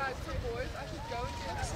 like for boys, I should go and do